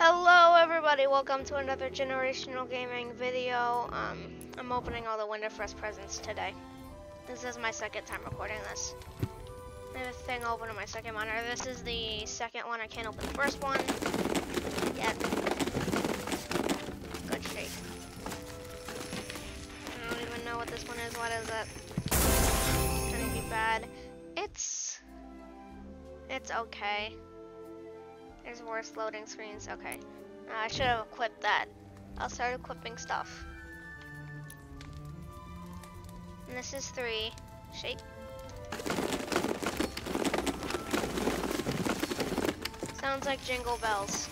Hello everybody, welcome to another generational gaming video. Um, I'm opening all the Winterfest presents today. This is my second time recording this. I have a thing open on my second monitor. This is the second one, I can't open the first one yet. Good shake. I don't even know what this one is, what is it? It's gonna be bad. It's... It's okay. There's worse loading screens. Okay. Uh, I should have equipped that. I'll start equipping stuff. And this is three. Shake. Sounds like jingle bells.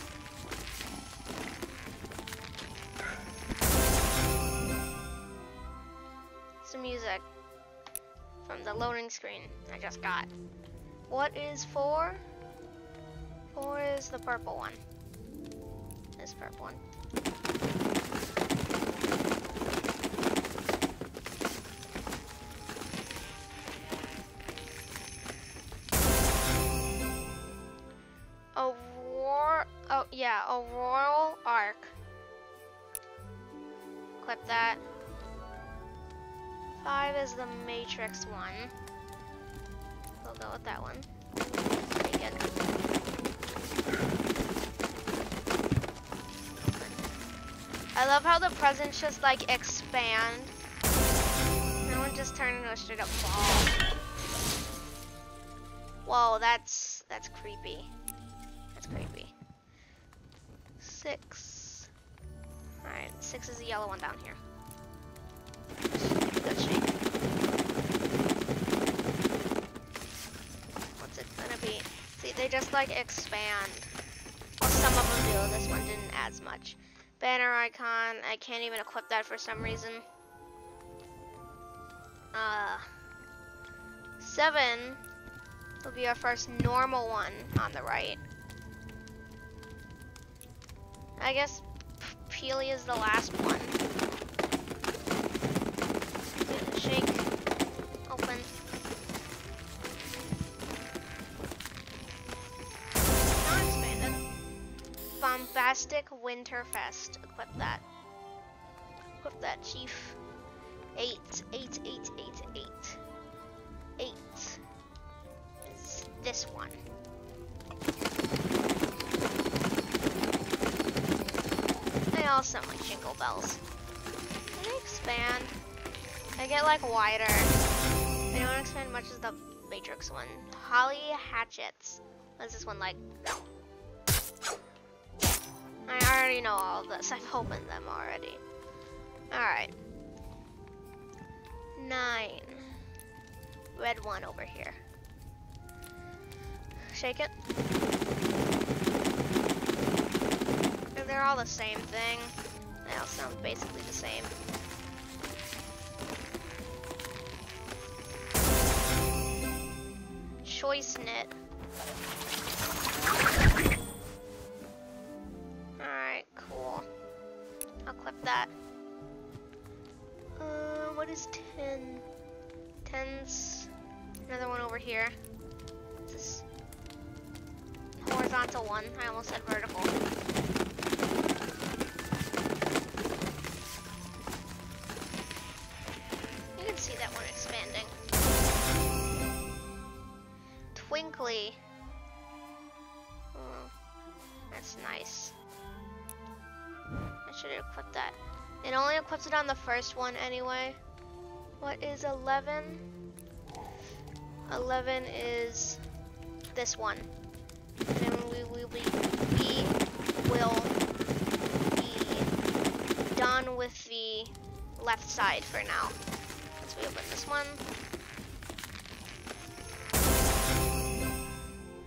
Some music from the loading screen I just got. What is four? Four is the purple one. This purple one. Aurora, oh yeah, Auroral Arc. Clip that. Five is the Matrix one. We'll go with that one. I love how the presents just like expand. That one just turned into a straight up ball. Whoa, that's that's creepy. That's creepy. Six. Alright, six is the yellow one down here. Good shape. What's it gonna be? See, they just like expand. Some of them do. This one didn't as much. Banner icon. I can't even equip that for some reason. Uh, seven will be our first normal one on the right. I guess Peely is the last one. Shake. Bombastic Winterfest. Equip that. Equip that, Chief. Eight, eight, eight, eight, eight. Eight is this one. They all sound like jingle bells. Can they expand? I get like wider. They don't expand much as the Matrix one. Holly Hatchets. What's this one like? I already know all of this. I've opened them already. Alright. Nine. Red one over here. Shake it. They're all the same thing. They all sound basically the same. Choice knit. That. Uh, what is 10? 10's another one over here. This horizontal one. I almost said vertical. You can see that one expanding. Twinkly. Oh, that's nice. Should equipped that. It only equips it on the first one anyway. What is 11? 11 is this one. And then we will be, we will be done with the left side for now. Once we open this one.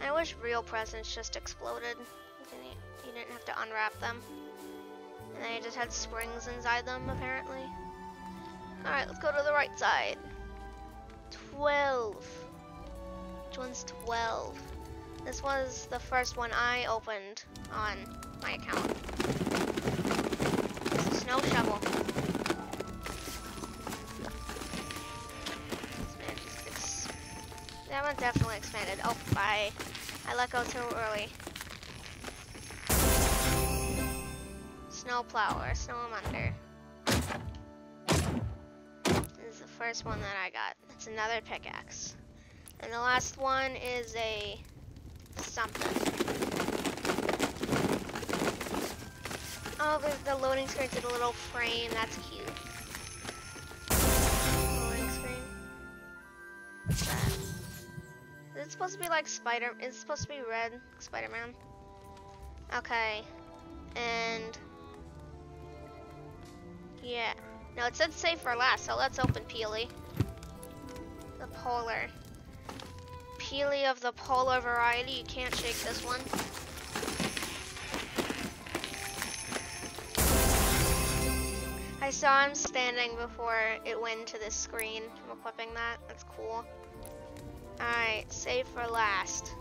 I wish real presents just exploded. You didn't have to unwrap them. They just had springs inside them, apparently. Alright, let's go to the right side. 12. Which one's 12? This was the first one I opened on my account. It's a snow shovel. That one definitely expanded. Oh, bye. I let go too early. Snow him under. This is the first one that I got. It's another pickaxe. And the last one is a something. Oh, the loading screen to the little frame. That's cute. Loading screen. What's that? Is it supposed to be like Spider? Is it supposed to be red Spider-Man? Okay. And yeah. No, it said save for last, so let's open Peely. The polar. Peely of the polar variety. You can't shake this one. I saw him standing before it went to this screen. I'm equipping that. That's cool. Alright, save for last.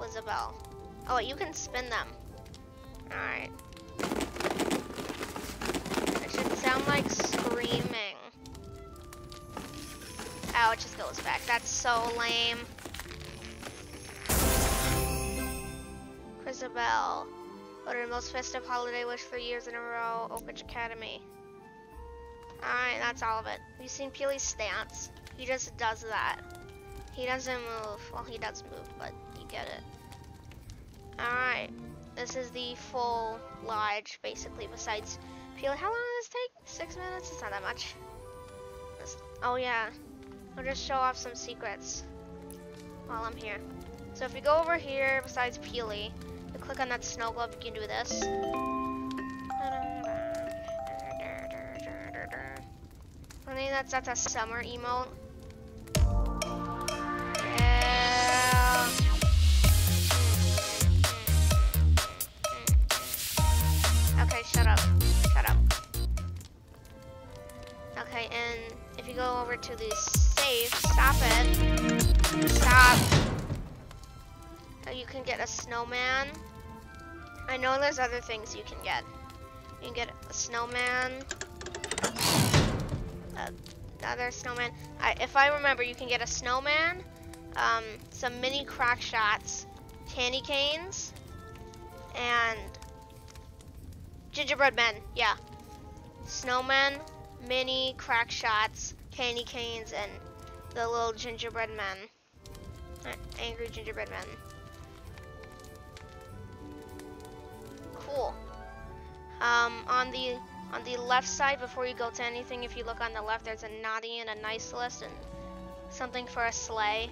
Lizabelle. Oh, you can spin them. Alright. Sound like screaming. Oh, it just goes back. That's so lame. Krisabelle. What are the most festive holiday wish for years in a row? Oak Ridge Academy. Alright, that's all of it. You've you seen Peely's stance? He just does that. He doesn't move. Well, he does move, but you get it. Alright. This is the full lodge, basically, besides Peely. How long? Six minutes? It's not that much. Oh, yeah. I'll just show off some secrets while I'm here. So if you go over here, besides Peely, you click on that snow globe, you can do this. I think that's that's a summer emote. Okay, and if you go over to the safe, stop it. Stop. You can get a snowman. I know there's other things you can get. You can get a snowman. Another snowman. I, if I remember, you can get a snowman, um, some mini crack shots, candy canes, and gingerbread men. Yeah, snowmen, mini crack shots, candy canes, and the little gingerbread men. Uh, Angry gingerbread men. Cool. Um, on the on the left side, before you go to anything, if you look on the left, there's a naughty and a nice list and something for a sleigh.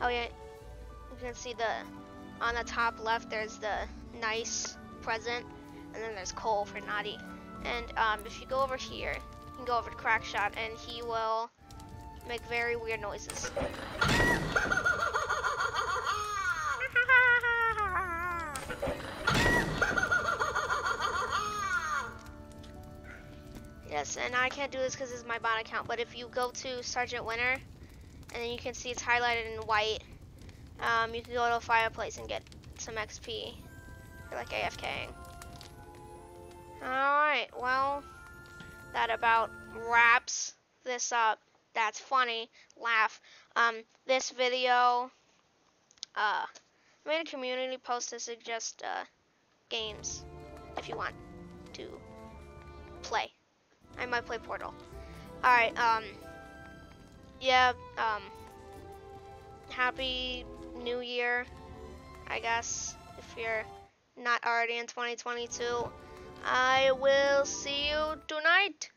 Oh yeah, you can see the, on the top left, there's the nice present, and then there's coal for naughty. And um, if you go over here, can go over to Crackshot, and he will make very weird noises. Yes, and I can't do this because it's my bot account, but if you go to Sergeant Winter, and then you can see it's highlighted in white, um, you can go to a fireplace and get some XP You're like AFKing. Alright, well, that about wraps this up. That's funny. Laugh. Um, this video, uh, made a community post to suggest, uh, games if you want to play. I might play Portal. Alright, um, yeah, um, happy new year, I guess, if you're not already in 2022. I will see you tonight.